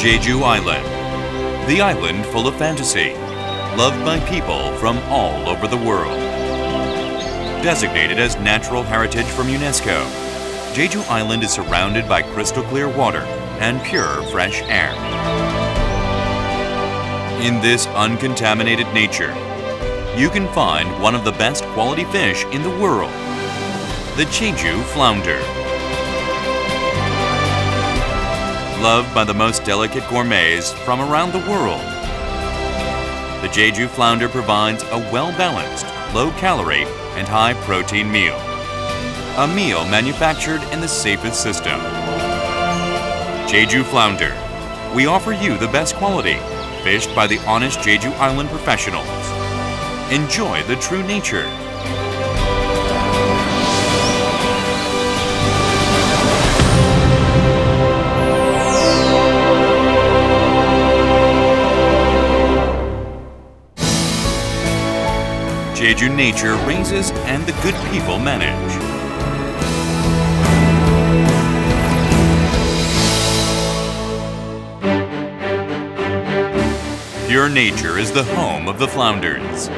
Jeju Island, the island full of fantasy, loved by people from all over the world. Designated as Natural Heritage from UNESCO, Jeju Island is surrounded by crystal clear water and pure fresh air. In this uncontaminated nature, you can find one of the best quality fish in the world, the Jeju flounder. Loved by the most delicate gourmets from around the world, the Jeju flounder provides a well-balanced, low-calorie, and high-protein meal. A meal manufactured in the safest system. Jeju flounder. We offer you the best quality, fished by the honest Jeju Island professionals. Enjoy the true nature. Jeju nature raises and the good people manage. Pure nature is the home of the flounders.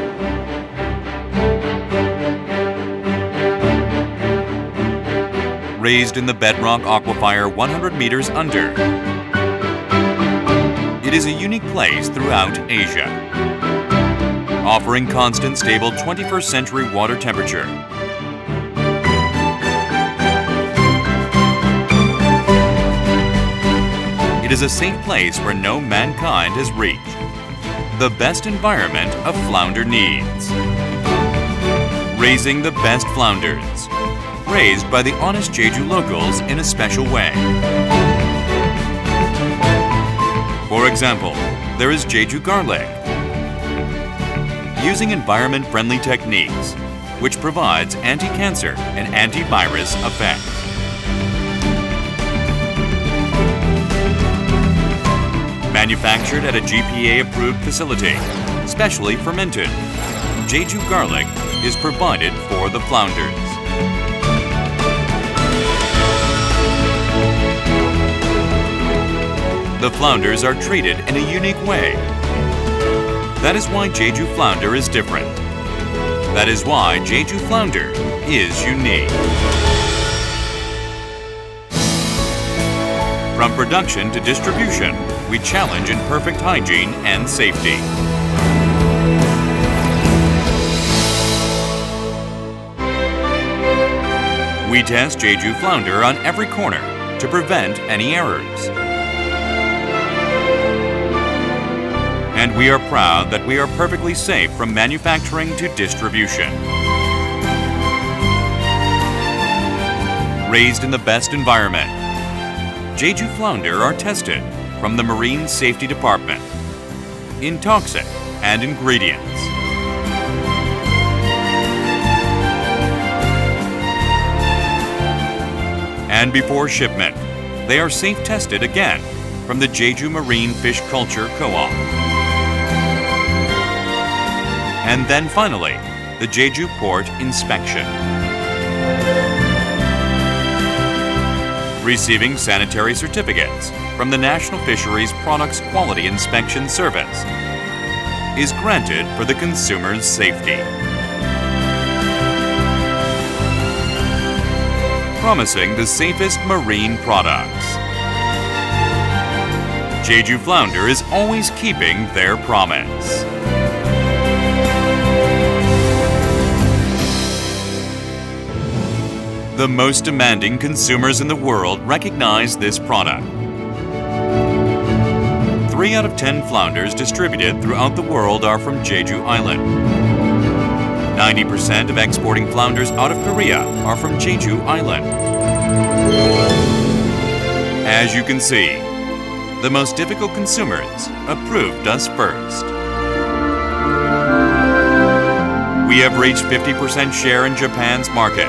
Raised in the bedrock aquifer 100 meters under. It is a unique place throughout Asia, offering constant, stable 21st century water temperature. It is a safe place where no mankind has reached. The best environment a flounder needs. Raising the best flounders. Raised by the honest Jeju locals in a special way. For example, there is Jeju garlic. Using environment-friendly techniques, which provides anti-cancer and antivirus effect. Manufactured at a GPA-approved facility, specially fermented, Jeju garlic is provided for the flounders. The flounders are treated in a unique way. That is why Jeju flounder is different. That is why Jeju flounder is unique. From production to distribution, we challenge in perfect hygiene and safety. We test Jeju flounder on every corner to prevent any errors. And we are proud that we are perfectly safe from manufacturing to distribution. Raised in the best environment, Jeju flounder are tested from the Marine Safety Department in toxic and ingredients. And before shipment, they are safe tested again from the Jeju Marine Fish Culture Co-op. And then finally, the Jeju Port inspection. Receiving sanitary certificates from the National Fisheries Products Quality Inspection Service is granted for the consumer's safety. Promising the safest marine products. Jeju Flounder is always keeping their promise. The most demanding consumers in the world recognize this product. Three out of ten flounders distributed throughout the world are from Jeju Island. 90% of exporting flounders out of Korea are from Jeju Island. As you can see, the most difficult consumers approved us first. We have reached 50% share in Japan's market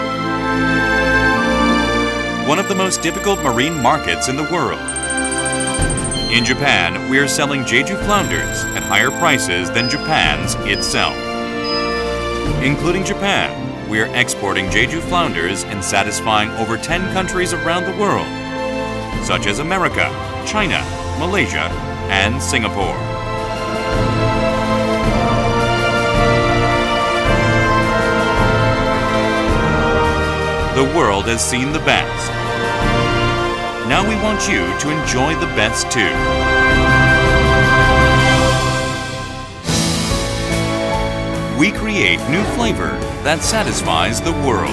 one of the most difficult marine markets in the world. In Japan, we are selling Jeju flounders at higher prices than Japan's itself. Including Japan, we are exporting Jeju flounders and satisfying over 10 countries around the world, such as America, China, Malaysia, and Singapore. The world has seen the best. Now we want you to enjoy the best too. We create new flavor that satisfies the world.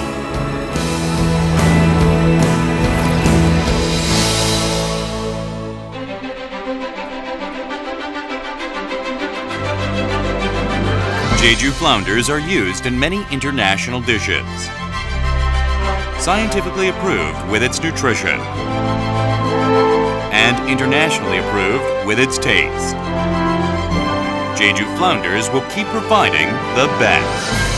Jeju flounders are used in many international dishes. Scientifically approved with its nutrition. And internationally approved with its taste. Jeju flounders will keep providing the best.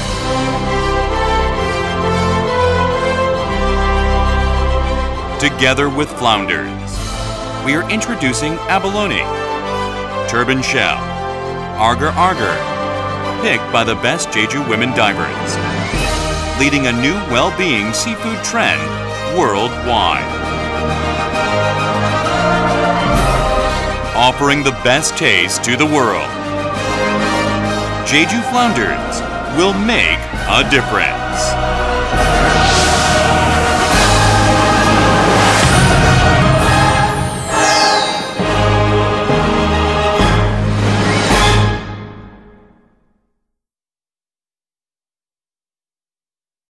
Together with flounders, we are introducing abalone, turban shell, agar agar, picked by the best Jeju women divers, leading a new well-being seafood trend worldwide. Offering the best taste to the world, Jeju Flounders will make a difference.